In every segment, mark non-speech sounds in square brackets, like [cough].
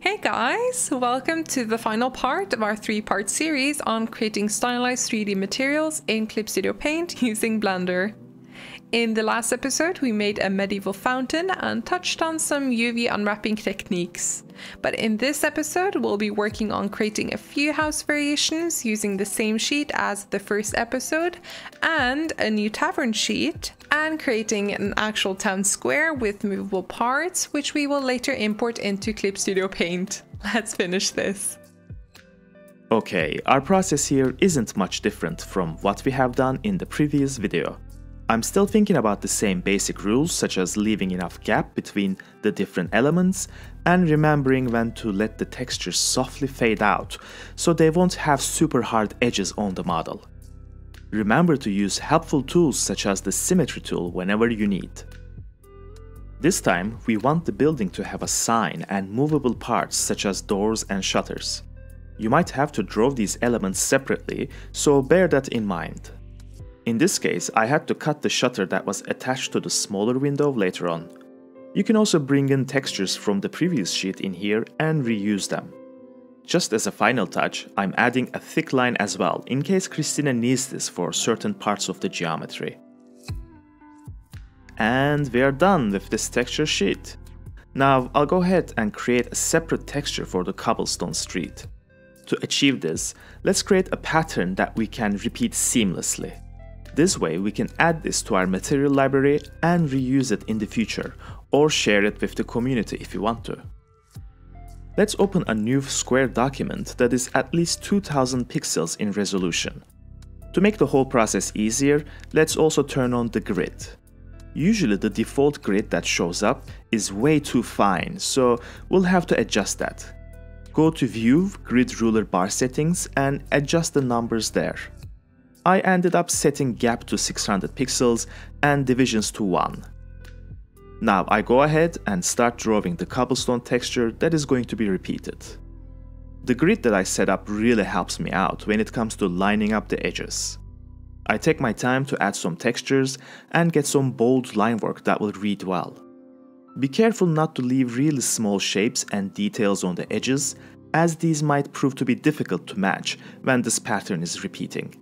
Hey guys, welcome to the final part of our three part series on creating stylized 3D materials in Clip Studio Paint using Blender. In the last episode, we made a medieval fountain and touched on some UV unwrapping techniques. But in this episode, we'll be working on creating a few house variations using the same sheet as the first episode and a new tavern sheet and creating an actual town square with movable parts, which we will later import into Clip Studio Paint. [laughs] Let's finish this. Okay, our process here isn't much different from what we have done in the previous video. I'm still thinking about the same basic rules such as leaving enough gap between the different elements and remembering when to let the textures softly fade out so they won't have super hard edges on the model. Remember to use helpful tools such as the symmetry tool whenever you need. This time, we want the building to have a sign and movable parts such as doors and shutters. You might have to draw these elements separately, so bear that in mind. In this case, I had to cut the shutter that was attached to the smaller window later on. You can also bring in textures from the previous sheet in here and reuse them. Just as a final touch, I'm adding a thick line as well, in case Christina needs this for certain parts of the geometry. And we're done with this texture sheet. Now I'll go ahead and create a separate texture for the cobblestone street. To achieve this, let's create a pattern that we can repeat seamlessly. This way we can add this to our material library and reuse it in the future or share it with the community if you want to. Let's open a new Square document that is at least 2000 pixels in resolution. To make the whole process easier, let's also turn on the grid. Usually the default grid that shows up is way too fine, so we'll have to adjust that. Go to View, Grid Ruler Bar Settings and adjust the numbers there. I ended up setting gap to 600 pixels and divisions to 1. Now I go ahead and start drawing the cobblestone texture that is going to be repeated. The grid that I set up really helps me out when it comes to lining up the edges. I take my time to add some textures and get some bold line work that will read well. Be careful not to leave really small shapes and details on the edges as these might prove to be difficult to match when this pattern is repeating.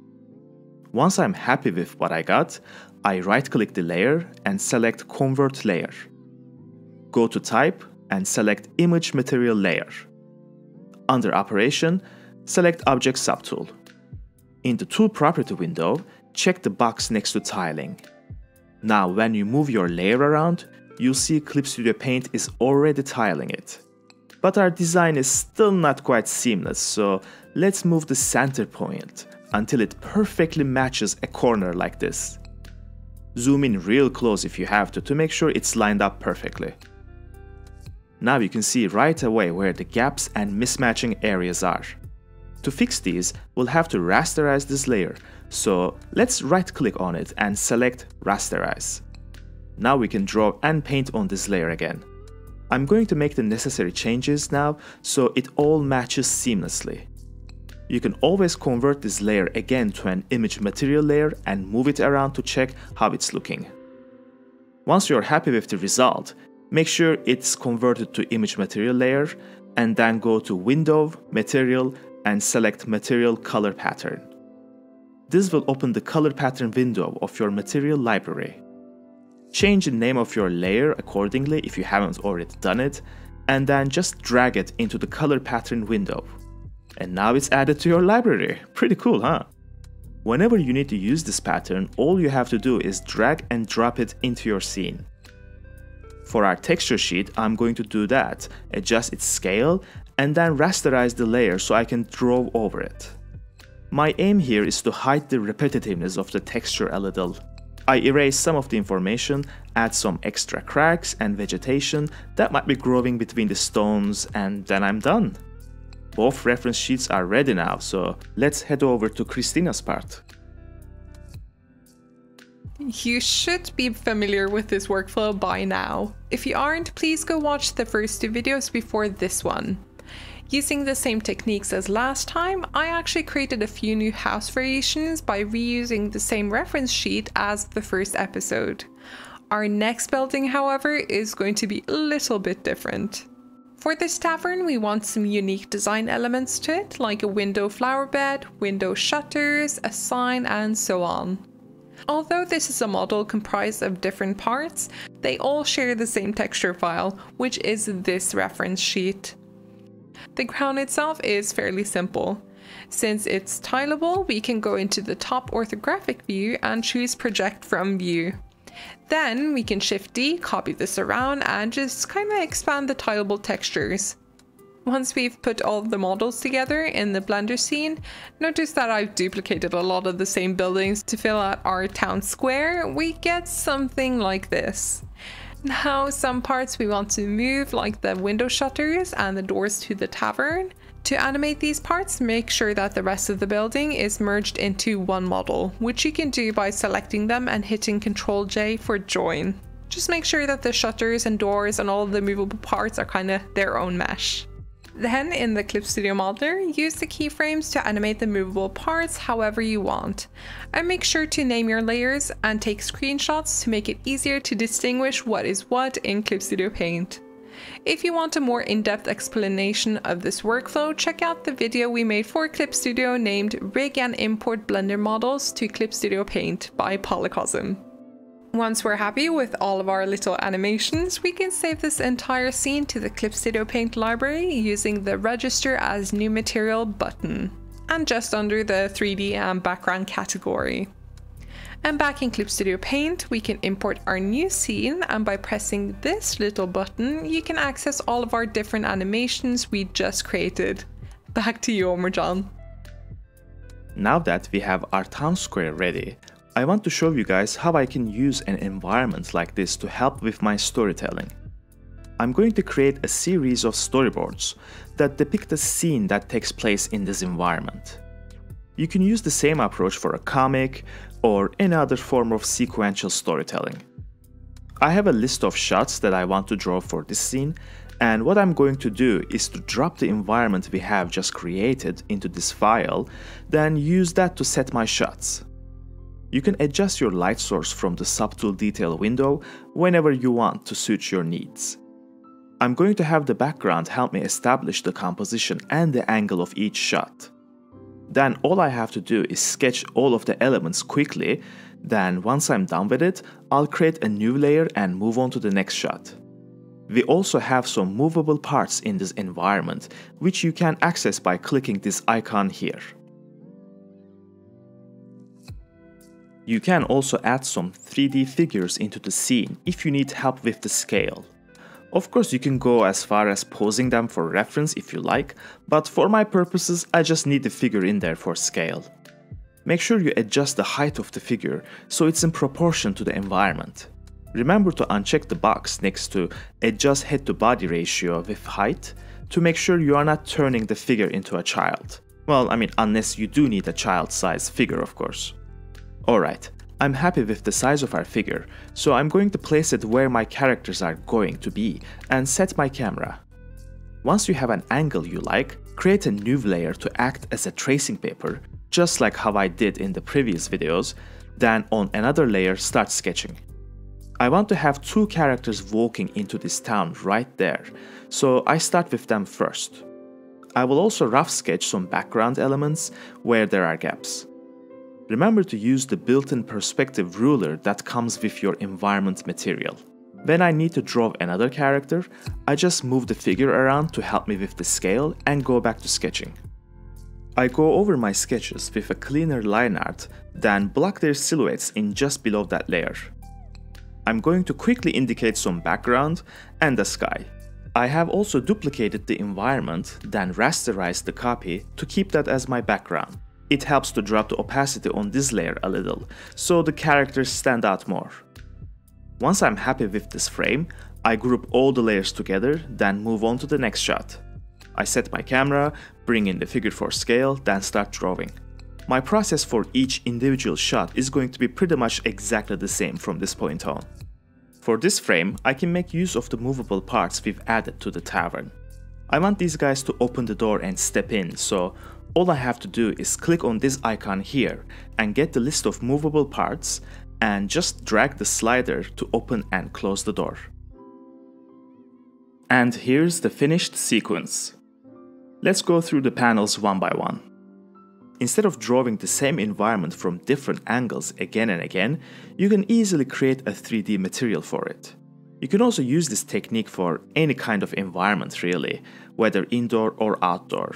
Once I'm happy with what I got, I right click the layer and select Convert Layer. Go to Type and select Image Material Layer. Under Operation, select Object Subtool. In the Tool Property window, check the box next to Tiling. Now when you move your layer around, you'll see Clip Studio Paint is already tiling it. But our design is still not quite seamless, so let's move the center point until it perfectly matches a corner like this. Zoom in real close if you have to to make sure it's lined up perfectly. Now you can see right away where the gaps and mismatching areas are. To fix these, we'll have to rasterize this layer, so let's right click on it and select rasterize. Now we can draw and paint on this layer again. I'm going to make the necessary changes now so it all matches seamlessly. You can always convert this layer again to an image material layer and move it around to check how it's looking. Once you're happy with the result, make sure it's converted to image material layer and then go to Window, Material and select Material Color Pattern. This will open the color pattern window of your material library. Change the name of your layer accordingly if you haven't already done it, and then just drag it into the color pattern window and now it's added to your library. Pretty cool, huh? Whenever you need to use this pattern, all you have to do is drag and drop it into your scene. For our texture sheet, I'm going to do that, adjust its scale, and then rasterize the layer so I can draw over it. My aim here is to hide the repetitiveness of the texture a little. I erase some of the information, add some extra cracks and vegetation that might be growing between the stones, and then I'm done. Both reference sheets are ready now, so let's head over to Christina's part. You should be familiar with this workflow by now. If you aren't, please go watch the first two videos before this one. Using the same techniques as last time, I actually created a few new house variations by reusing the same reference sheet as the first episode. Our next building, however, is going to be a little bit different. For this tavern, we want some unique design elements to it, like a window flower bed, window shutters, a sign, and so on. Although this is a model comprised of different parts, they all share the same texture file, which is this reference sheet. The ground itself is fairly simple. Since it's tileable, we can go into the top orthographic view and choose project from view. Then we can shift D, copy this around and just kind of expand the tileable textures. Once we've put all the models together in the Blender scene, notice that I've duplicated a lot of the same buildings to fill out our town square, we get something like this. Now some parts we want to move like the window shutters and the doors to the tavern. To animate these parts, make sure that the rest of the building is merged into one model, which you can do by selecting them and hitting Ctrl J for join. Just make sure that the shutters and doors and all the movable parts are kind of their own mesh. Then in the Clip Studio Modeler, use the keyframes to animate the movable parts however you want. And make sure to name your layers and take screenshots to make it easier to distinguish what is what in Clip Studio Paint. If you want a more in-depth explanation of this workflow, check out the video we made for Clip Studio named Rig and Import Blender Models to Clip Studio Paint by Polycosm. Once we're happy with all of our little animations, we can save this entire scene to the Clip Studio Paint library using the Register as New Material button, and just under the 3D and um, background category. And back in Clip Studio Paint, we can import our new scene, and by pressing this little button, you can access all of our different animations we just created. Back to you, Omerjan. Now that we have our town square ready, I want to show you guys how I can use an environment like this to help with my storytelling. I'm going to create a series of storyboards that depict a scene that takes place in this environment. You can use the same approach for a comic or any other form of sequential storytelling. I have a list of shots that I want to draw for this scene and what I'm going to do is to drop the environment we have just created into this file, then use that to set my shots. You can adjust your light source from the subtool detail window whenever you want to suit your needs. I'm going to have the background help me establish the composition and the angle of each shot. Then all I have to do is sketch all of the elements quickly, then once I'm done with it, I'll create a new layer and move on to the next shot. We also have some movable parts in this environment, which you can access by clicking this icon here. You can also add some 3D figures into the scene if you need help with the scale. Of course you can go as far as posing them for reference if you like, but for my purposes I just need the figure in there for scale. Make sure you adjust the height of the figure so it's in proportion to the environment. Remember to uncheck the box next to adjust head to body ratio with height to make sure you are not turning the figure into a child. Well, I mean unless you do need a child size figure of course. Alright, I'm happy with the size of our figure, so I'm going to place it where my characters are going to be and set my camera. Once you have an angle you like, create a new layer to act as a tracing paper, just like how I did in the previous videos, then on another layer start sketching. I want to have two characters walking into this town right there, so I start with them first. I will also rough sketch some background elements where there are gaps. Remember to use the built-in perspective ruler that comes with your environment material. When I need to draw another character, I just move the figure around to help me with the scale and go back to sketching. I go over my sketches with a cleaner line art, then block their silhouettes in just below that layer. I'm going to quickly indicate some background and the sky. I have also duplicated the environment, then rasterized the copy to keep that as my background. It helps to drop the opacity on this layer a little, so the characters stand out more. Once I'm happy with this frame, I group all the layers together, then move on to the next shot. I set my camera, bring in the figure for scale, then start drawing. My process for each individual shot is going to be pretty much exactly the same from this point on. For this frame, I can make use of the movable parts we've added to the tavern. I want these guys to open the door and step in, so all I have to do is click on this icon here and get the list of movable parts and just drag the slider to open and close the door. And here's the finished sequence. Let's go through the panels one by one. Instead of drawing the same environment from different angles again and again, you can easily create a 3D material for it. You can also use this technique for any kind of environment really, whether indoor or outdoor.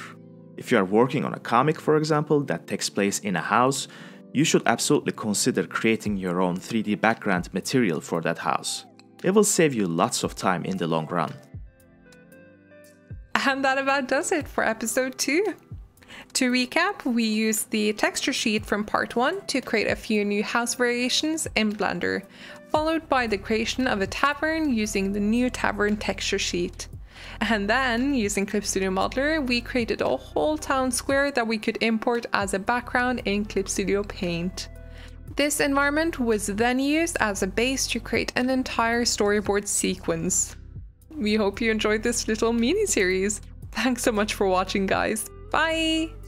If you are working on a comic, for example, that takes place in a house, you should absolutely consider creating your own 3D background material for that house. It will save you lots of time in the long run. And that about does it for episode 2. To recap, we used the texture sheet from part 1 to create a few new house variations in Blender, followed by the creation of a tavern using the new tavern texture sheet. And then, using Clip Studio Modeler, we created a whole town square that we could import as a background in Clip Studio Paint. This environment was then used as a base to create an entire storyboard sequence. We hope you enjoyed this little mini series. Thanks so much for watching, guys. Bye!